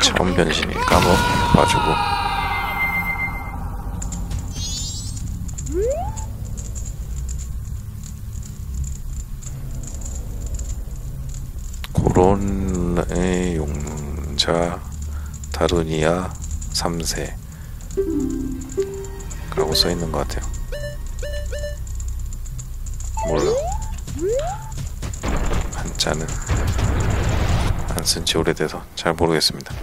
차원 변신이니까 뭐 봐주고. 고론의 용자 다루니아 3세. 라고 써있는 것 같아요. 몰라. 한자는 안쓴 지 오래돼서 잘 모르겠습니다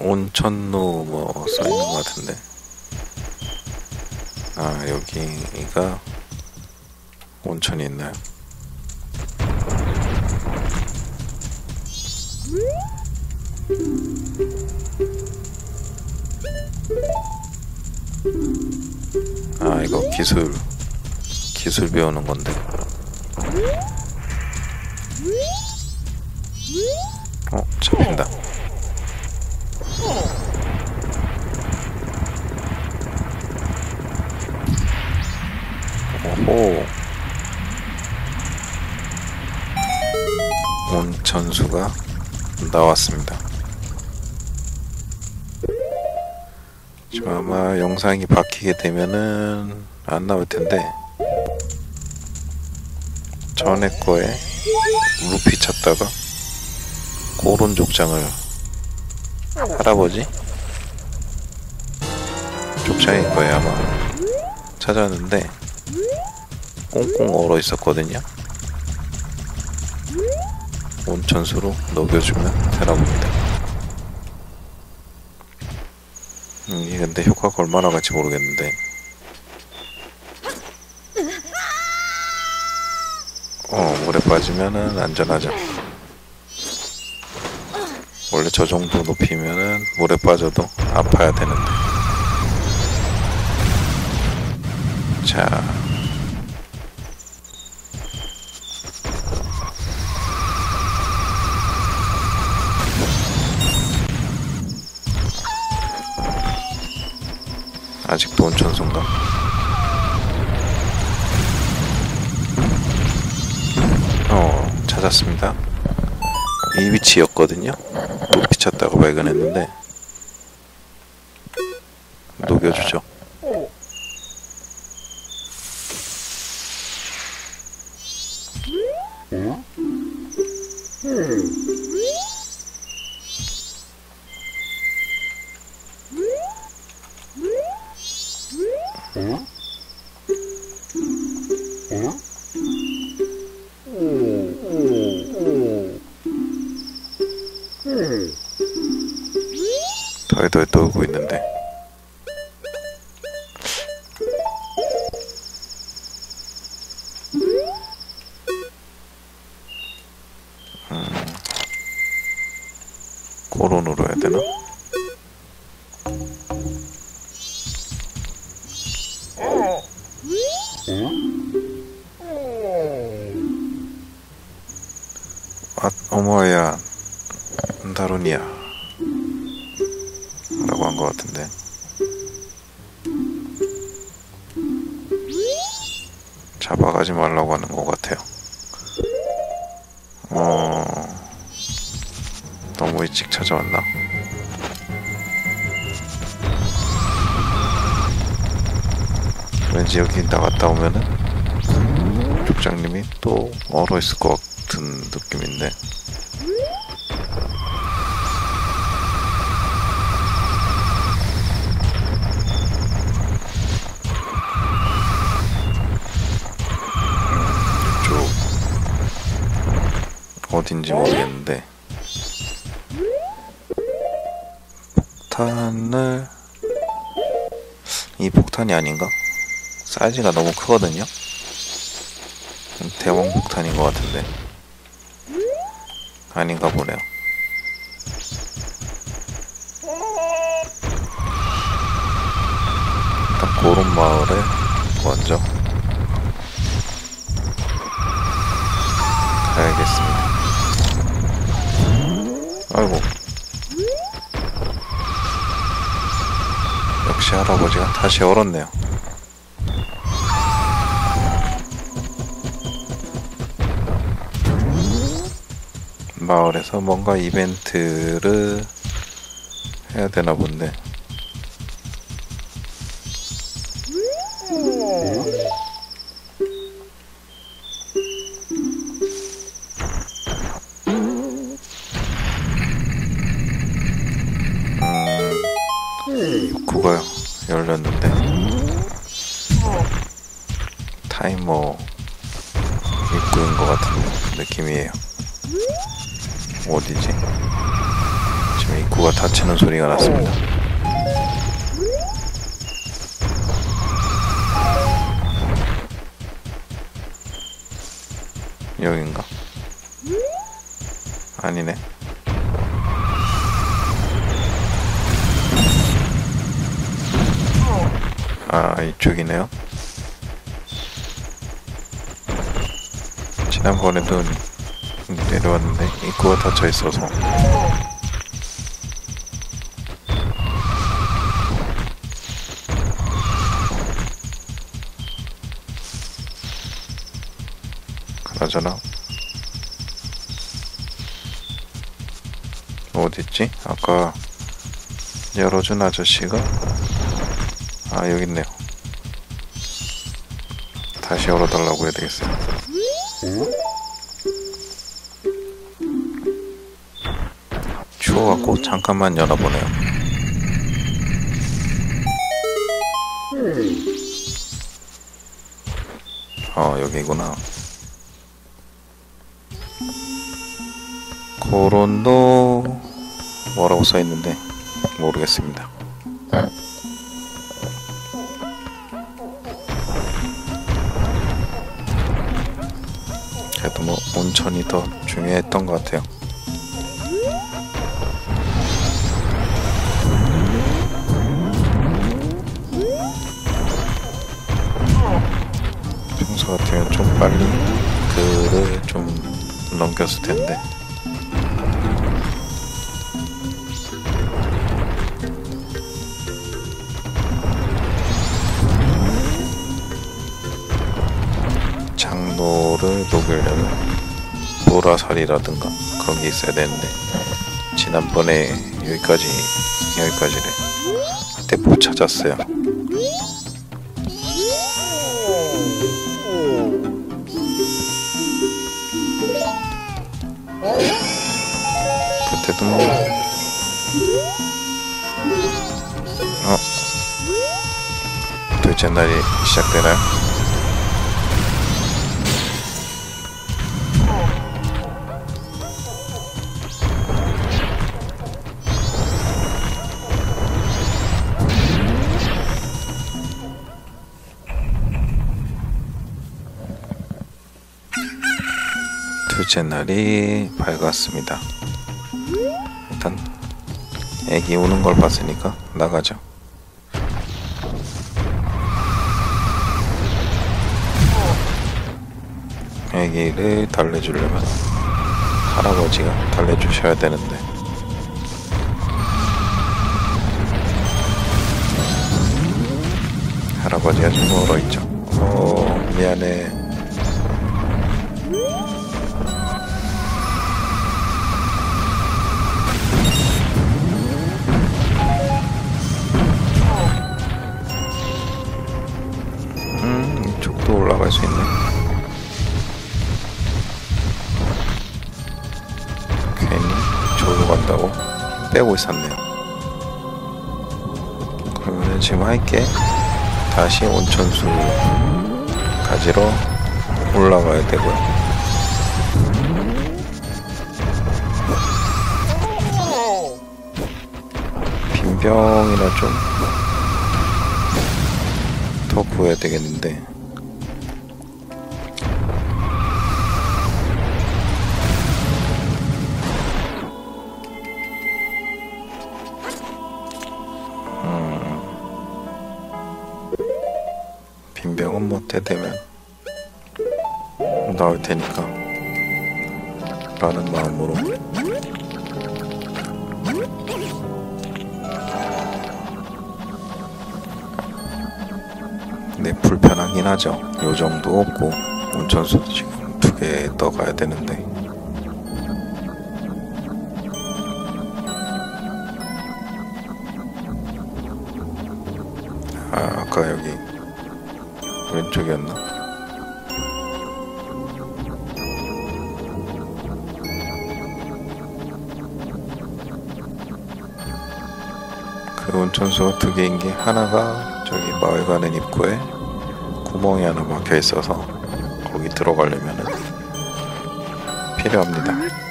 온천로 뭐 써있는 것 같은데 아 여기가 온천이 있나요? 기술 기술 배우는 건데. 어 잡힌다. 오호. 온천수가 나왔습니다. 지금 아마 영상이 바뀌게 되면은 안 나올 텐데 전에 거에 루피 찾다가 고론 족장을 할아버지? 족장일 거예요 아마 찾았는데 꽁꽁 얼어 있었거든요. 온천수로 녹여주면 되나 봅니다. 음, 이게 근데 효과가 얼마나 갈지 모르겠는데 어 물에 빠지면은 안전하죠. 원래 저 정도 높이면은 물에 빠져도 아파야 되는데. 자. 아직도 온천수인가? 어 찾았습니다. 이 위치였거든요. 높이 쳤다고 발견했는데 녹여주죠 어머야, 다루니야. 라고 한 것 같은데. 잡아가지 말라고 하는 것 같아요. 어, 너무 일찍 찾아왔나? 왠지 여기 나갔다 오면은 족장님이 또 얼어 있을 것 같 은 느낌인데. 어딘지 모르겠는데 폭탄을 이 폭탄이 아닌가? 사이즈가 너무 크거든요? 대왕 폭탄인 것 같은데 아닌가 보네요. 일단 고른 마을에 먼저 가야겠습니다. 아이고. 역시 할아버지가 다시 얼었네요. 마을에서 뭔가 이벤트를 해야 되나 본데. 닫히는 소리가 났습니다. 여긴가? 아니네. 아, 이쪽이네요. 지난번에도 내려왔는데 입구가 닫혀 있어서 그나저나? 어딨지? 아까 열어준 아저씨가? 아 여기 있네요. 다시 열어달라고 해야 되겠어요. 추워갖고 잠깐만 열어보네요. 어 여기구나 고론도 뭐라고 써있는데 모르겠습니다. 그래도 뭐 온천이 더 중요했던 것 같아요. 평소 같으면 좀 빨리 글을 좀 넘겼을 텐데 녹이려면 보라살이라든가 그런 게 있어야 되는데 지난번에 여기까지 여기까지를 못 찾았어요. 그때도 뭐 어? 둘째 날이 시작되나요? 둘째 날이 밝았습니다. 일단 애기 우는 걸 봤으니까 나가죠. 애기를 달래주려면 할아버지가 달래주셔야 되는데 할아버지가 좀 멀어있죠. 어 미안해. 음, 이쪽도 올라갈 수 있네. 괜히 저기로 간다고 빼고 있었네요. 그러면 지금 할게 다시 온천수 가지러 올라가야 되고요. 빈병이나 좀 더 구해야 되겠는데 못해 되면 나올 테니까 라는 마음으로 근데 불편하긴 하죠. 요정도 없고 온천수도 지금 두 개 떠가야 되는데 아 아까 여기 왼쪽이었나? 그 온천수가 두 개인 게 하나가 저기 마을 가는 입구에 구멍이 하나 막혀 있어서 거기 들어가려면은 필요합니다.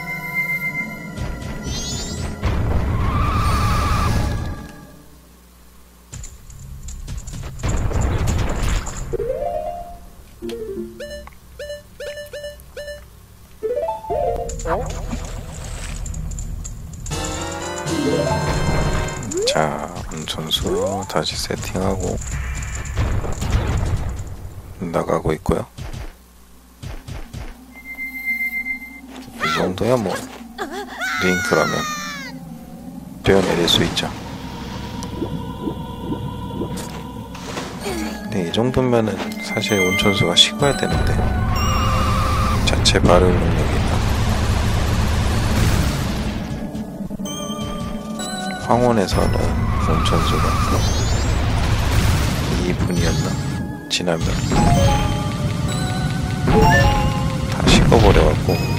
온천수 다시 세팅하고 나가고 있고요. 이 정도야 뭐 링크라면 뛰어내릴 수 있죠. 근데 이 정도면은 사실 온천수가 식어야 되는데 자체 발효 능력이 있나? 황혼에서는 온천수가 2분이었나? 지나면 다 식어버려갖고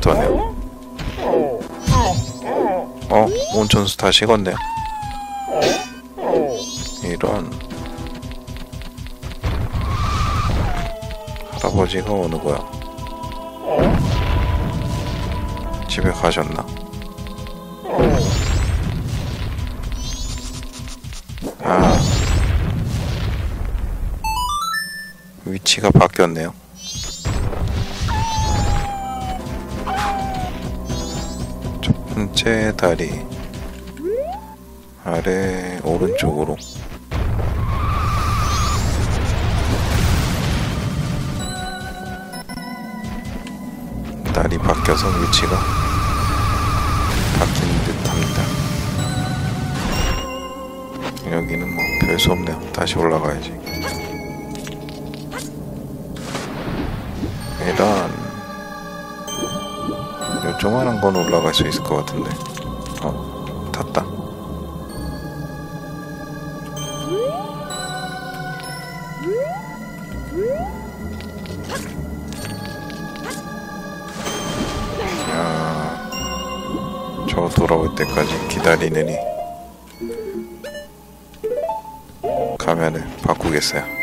스터네요. 어? 온천수 다 식었네. 이런. 할아버지가 어느 거야? 집에 가셨나? 아. 위치가 바뀌었네요. 번째 다리 아래 오른쪽으로 다리 바뀌어서 위치가 바뀐 듯합니다. 여기는 뭐 별 수 없네요. 다시 올라가야지. 요 조만한 건 올라갈 수 있을 것 같은데. 어 탔다. 야, 저 돌아올 때까지 기다리느니. 가면을 바꾸겠어요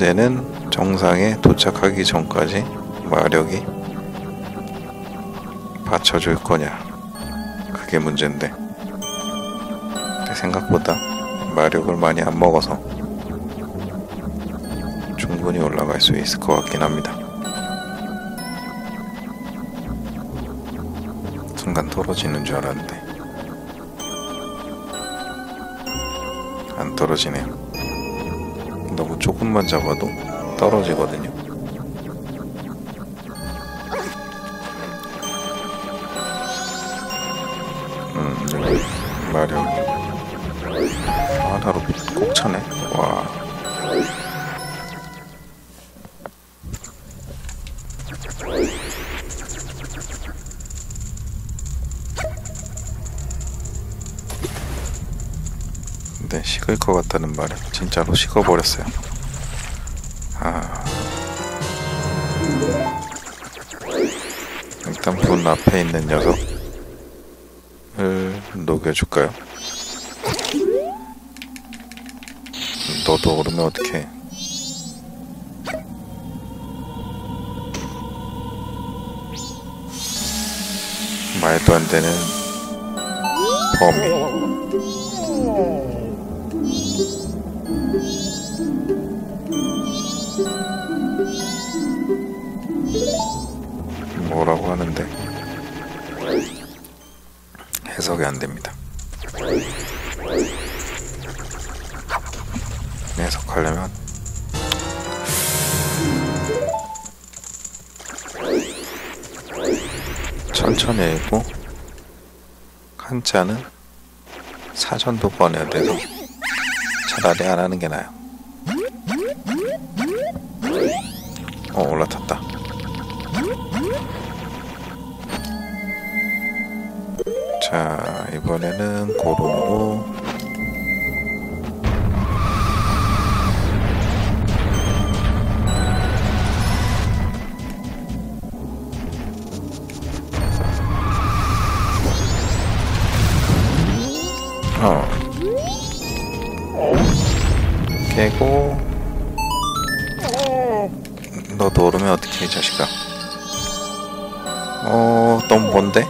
문제는 정상에 도착하기 전까지 마력이 받쳐줄 거냐. 그게 문제인데. 생각보다 마력을 많이 안 먹어서 충분히 올라갈 수 있을 것 같긴 합니다. 순간 떨어지는 줄 알았는데. 안 떨어지네요. 조금만 잡아도 떨어지거든요. 음, 여기 마력 하나로 꼭 차네. 와. 근데 식을 것 같다는 말에 진짜로 식어버렸어요. 문 앞에 있는 녀석을 녹여줄까요? 너도 오르면 어떡해 말도 안 되는 범위 읽고 한자는 사전도 꺼내야 돼서 차라리 안 하는 게 나아요. 어 올라탔다. 자 이번에는 고론으로 어 깨고 너도 오르면 어떻게 이 자식아 어 넌 뭔데?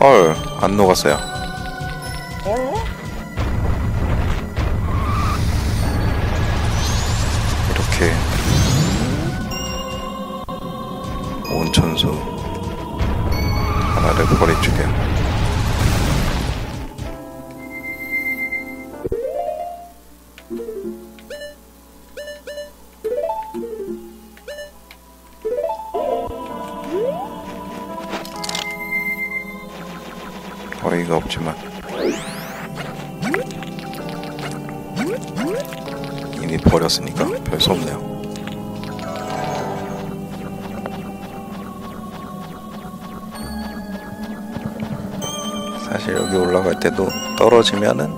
헐, 안 녹았어요. 떨어지면은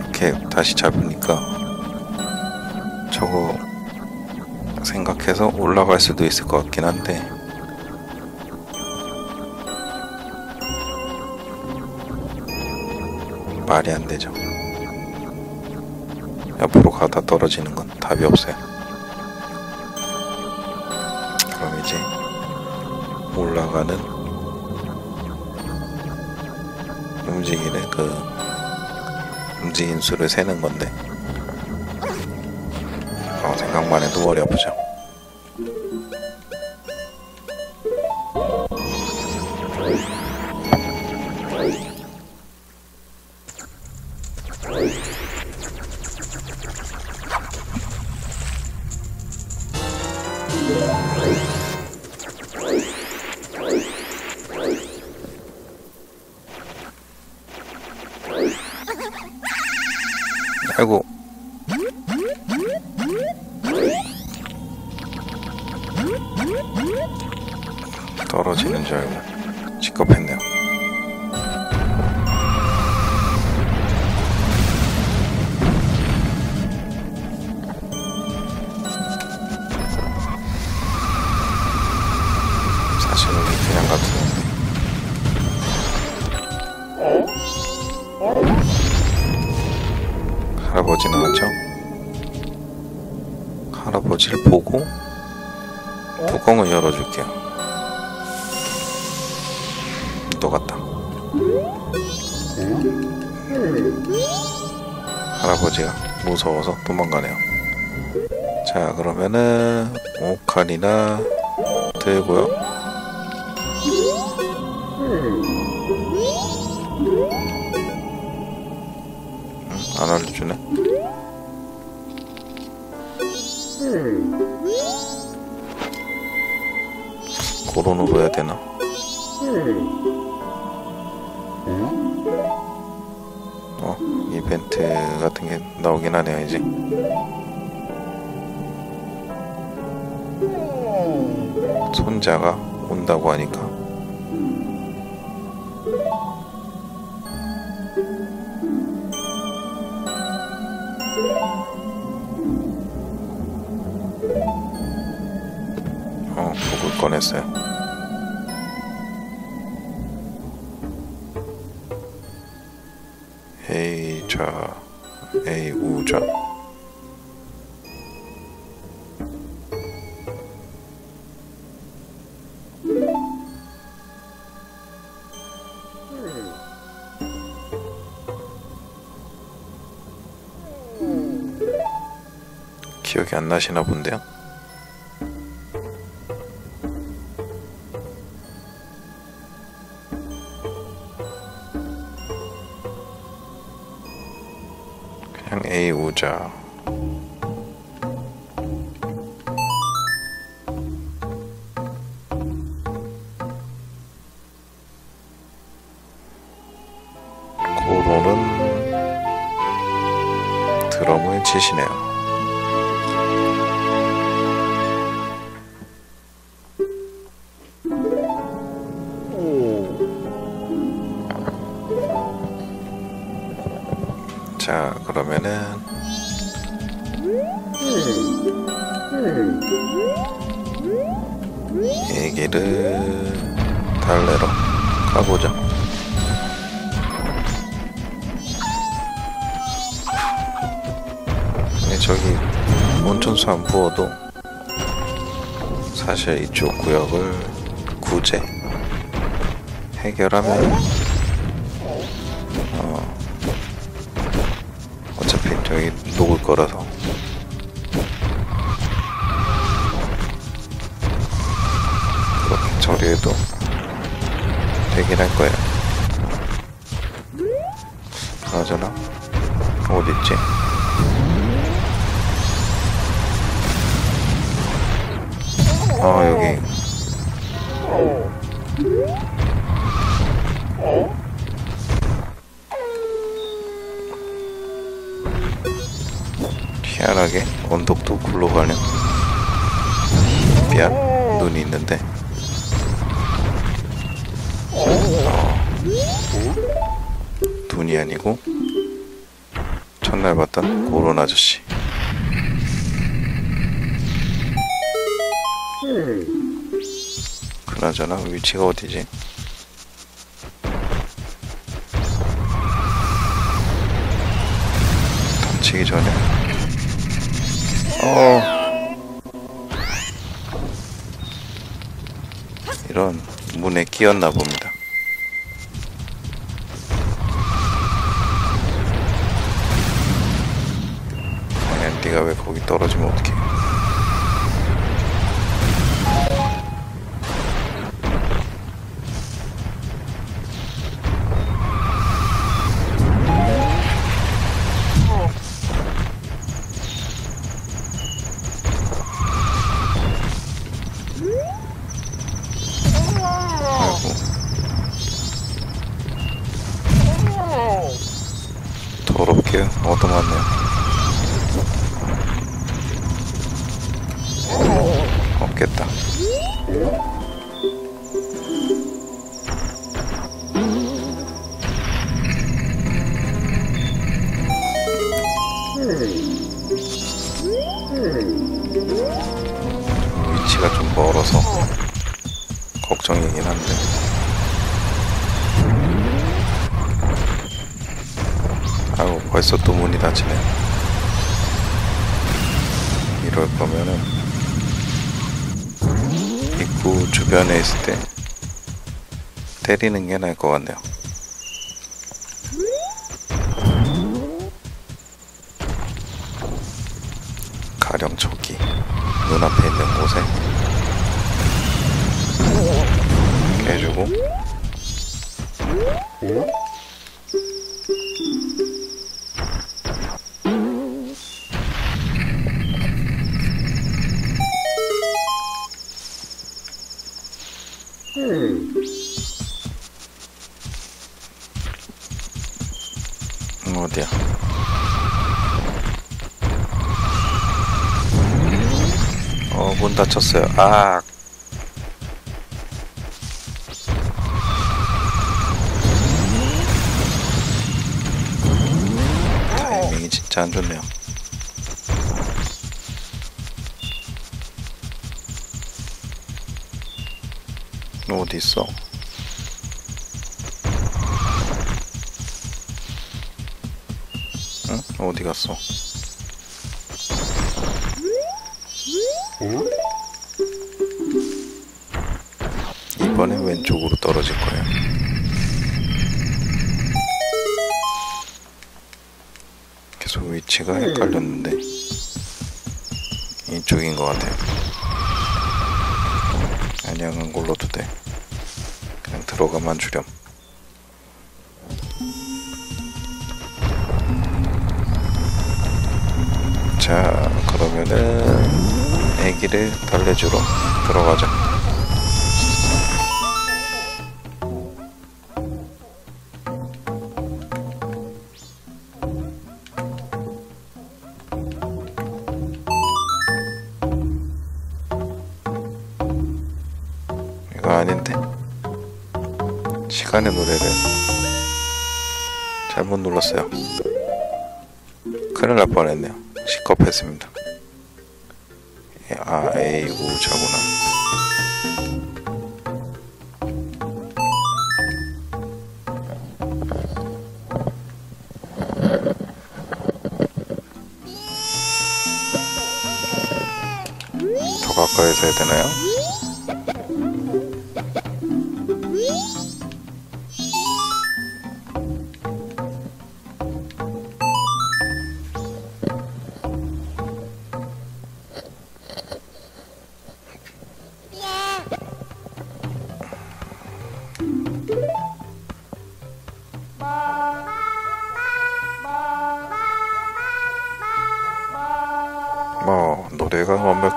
이렇게 다시 잡으니까 저거 생각해서 올라갈 수도 있을 것 같긴 한데 말이 안 되죠. 옆으로 가다 떨어지는 건 답이 없어요. 그럼 이제 올라가는 그 움직인 수를 세는 건데 어, 생각만 해도 머리 아프죠. 뚜껑을 열어줄게요. 또 갔다. 할아버지가 무서워서 도망가네요. 자, 그러면은 오칼이나 들고요. 응, 안 알려주네. 고론으로 해야 되나? 어, 이벤트 같은 게 나오긴 하네요, 이제. 손자가 온다고 하니까. 어, 북을 꺼냈어요. 기억이 안 나시나 본데요? 그냥 A 우자 고로는 드럼을 치시네요. 사실 이쪽 구역을 구제 해결하면 어 어차피 저기 녹을 거라서 그렇게 처리해도 되긴 할 거예요. 그나저나 어딨지? 아 여기. 희한하게? 언덕도 굴러가는 희비한 눈이 있는데? 어, 눈이 아니고? 첫날 봤던 고런 아저씨 그나저나 위치가 어디지? 닥치기 전에 어 이런 문에 끼었나 봅니다. 앤디가 왜 거기 떨어지면 어떡해? 때리는 게 나을 것 같네요. 가령 저기 눈앞에 있는 곳에 깨주고 닫혔어요. 아. 타이밍이 진짜 안 좋네요. 너 어디 있어? 응? 어디 갔어? 이번엔 왼쪽으로 떨어질 거예요. 계속 위치가 헷갈렸는데 이쪽인 것 같아요. 안양은 골로도 돼. 그냥 들어가만 주렴. 자, 그러면은 애기를 달래주러 들어가자. 시간의 노래를 잘못 눌렀어요. 큰일 날 뻔했네요. 시겁했습니다. 예, 아, 에이구, 자구나. 더 가까이서 해야 되나요?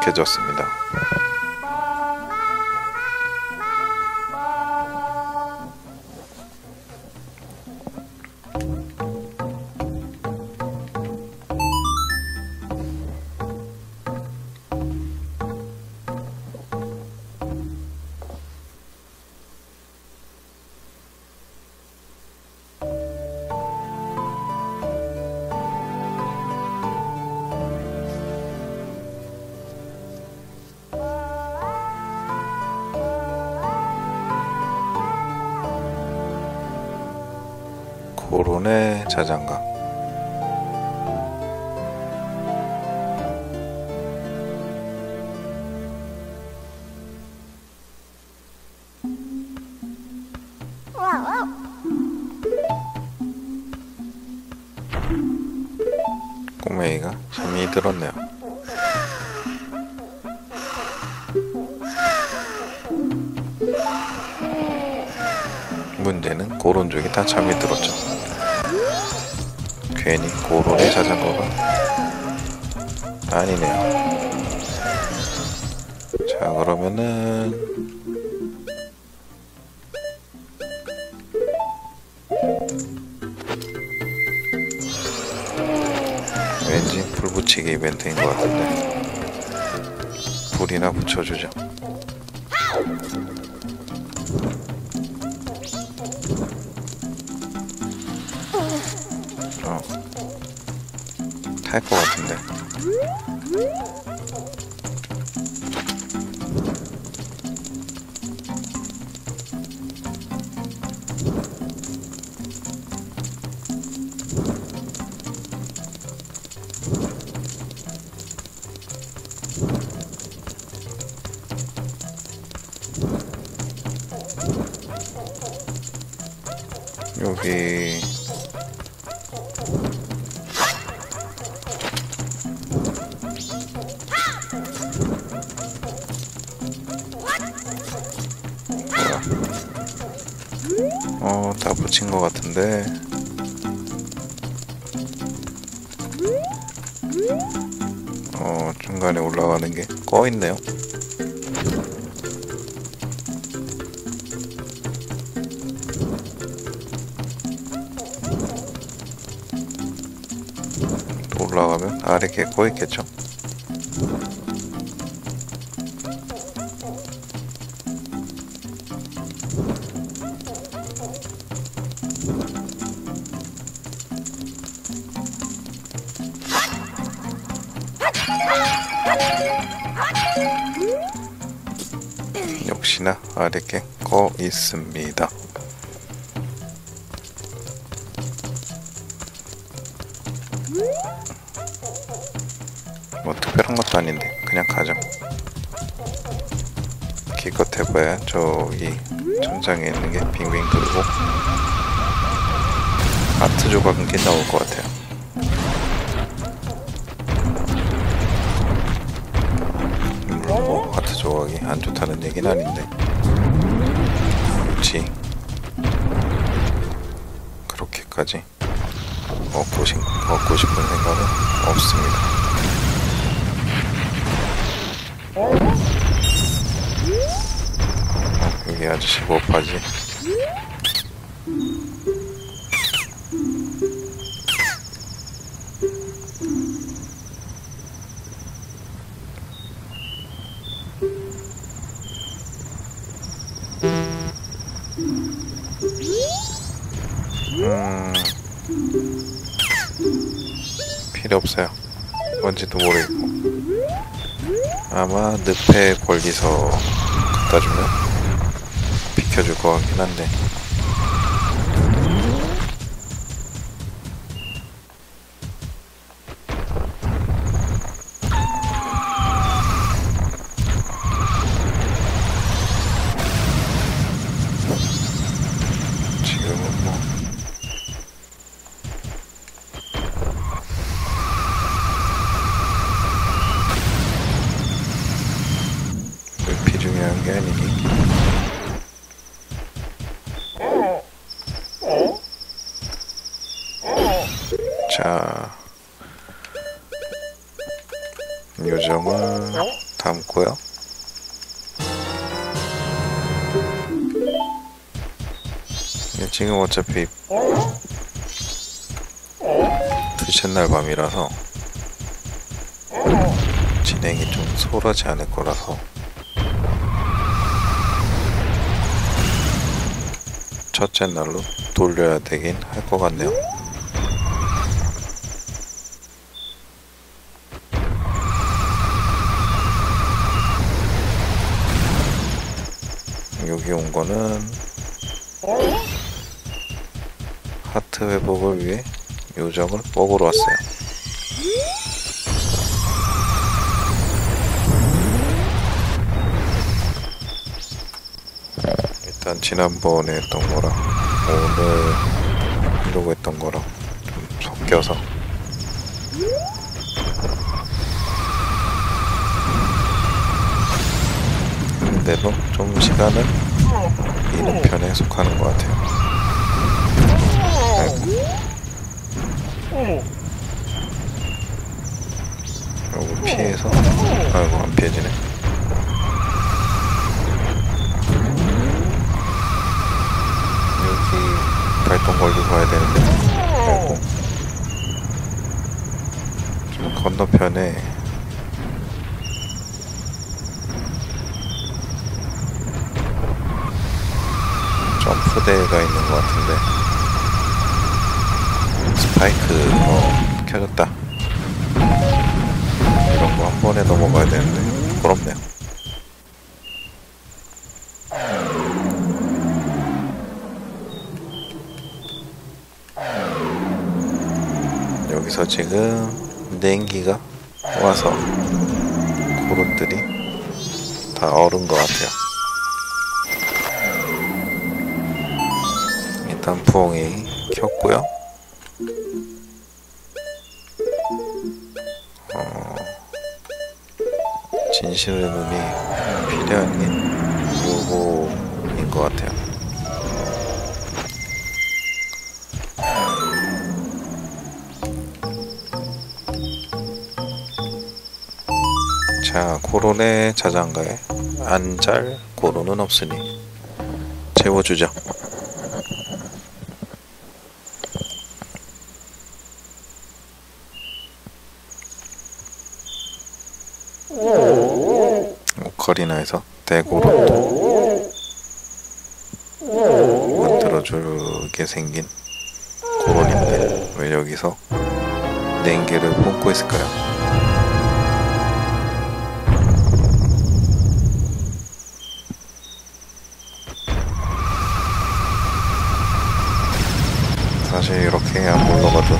노래가 완벽해졌습니다. 들었네요. 문제는 고론 쪽이 다 잠이 들었죠. 괜히 고론의 자전거가 아니네요. 자 그러면은 붙이기 이벤트인 것 같은데 불이나 붙여주죠. 어. 탈 것 같은데. 다 붙인 것 같은데. 어, 중간에 올라가는 게 꺼 있네요. 또 올라가면 아래 게 꺼 있겠죠. 있습니다. 뭐 특별한 것도 아닌데 그냥 가죠. 기껏 해봐야 저기 천장에 있는 게 빙빙 돌고 아트 조각은 꽤 나올 것 같아요. 못하는 얘기는 아닌데 그렇게까지 얻고, 싶, 얻고 싶은 생각은 없습니다. 여기 아저씨 뭐 파지? 늪에 권리서 갖다 주면 비켜줄 것 같긴 한데. 어차피 두째 날 밤이라서 진행이 좀 소홀하지 않을 거라서 첫째 날로 돌려야 되긴 할 것 같네요. 여기 온 거는 하트 회복을 위해 요정을 먹으러 왔어요. 일단 지난번에 했던 거랑 오늘 하려고 했던 거랑 좀 섞여서 근데도 좀 시간은 이는 편에 속하는 것 같아요. 아이고. 요거 피해서 아이고 안 피해지네. 여기 발동 걸고 가야 되는데. 아이고. 좀 건너편에 점프대가 있는 것 같은데 스파이크 어 켜졌다. 이런 거 한 번에 넘어가야 되는데. 부끄럽네요. 여기서 지금 냉기가 와서 고름들이 다 얼은 것 같아요. 일단 부엉이 켰고요. 어, 진실의 눈이 필요한 게 요거인 것 같아요. 자, 고론의 자장가에 안잘 고론은 없으니 채워주죠. 대고론도 만들어주게 생긴 고론인데 왜 여기서 냉개를 품고 있을까요? 사실 이렇게 안 물러가도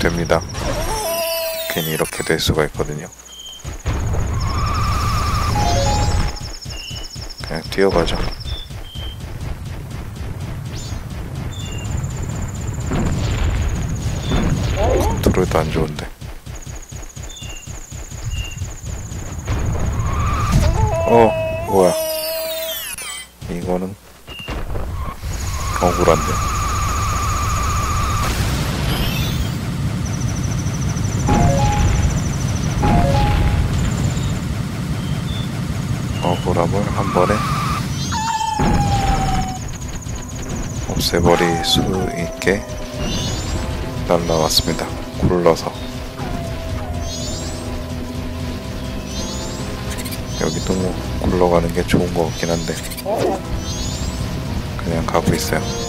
됩니다. 괜히 이렇게 될 수가 있거든요. 네, 그냥 뛰어가자. 컨트롤도 안 좋은데. 어 뭐야. 이거는 억울한데. 억울함을 한 번에 없애버릴 수 있게 날라왔습니다. 굴러서 여기도 뭐 굴러가는 게 좋은 것 같긴 한데 그냥 가고 있어요.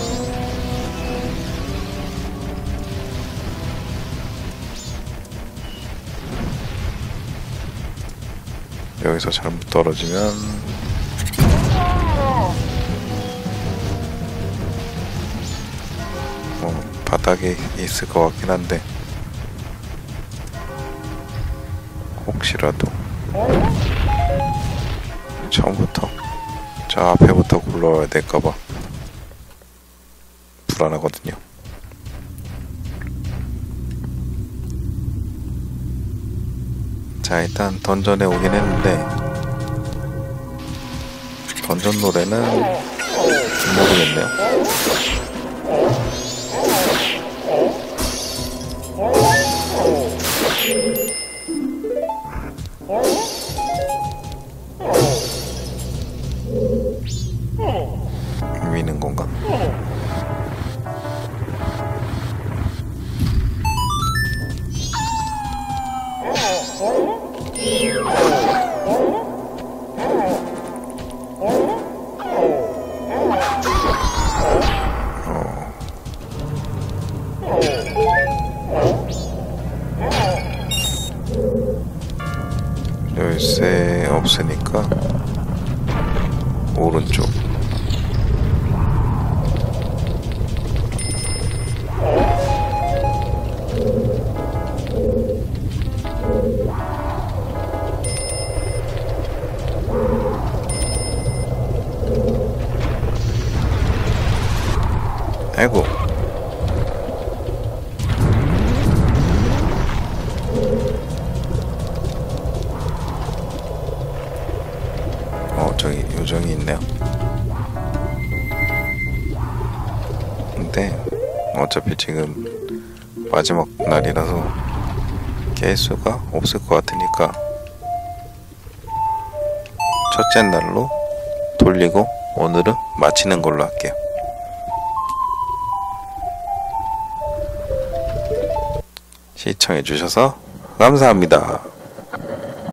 여기서 잘못 떨어지면. 뭐 바닥에 있을 것 같긴 한데. 혹시라도. 처음부터 저 앞에부터 굴러야 될까봐. 불안하거든요. 자 일단 던전에 오긴 했는데 던전 노래는 모르겠네요. 지금 마지막 날이라서 깰 수가 없을 것 같으니까 첫째 날로 돌리고 오늘은 마치는 걸로 할게요 시청해주셔서 감사합니다.